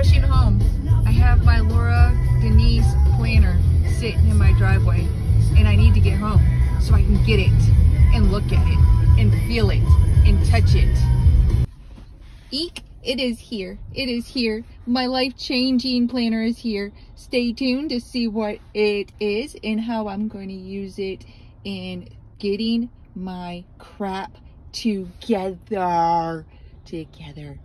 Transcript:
rushing home. I have my Laurel Denise planner sitting in my driveway and I need to get home so I can get it and look at it and feel it and touch it. Eek, it is here. It is here. My life-changing planner is here. Stay tuned to see what it is and how I'm going to use it in getting my crap together. Together.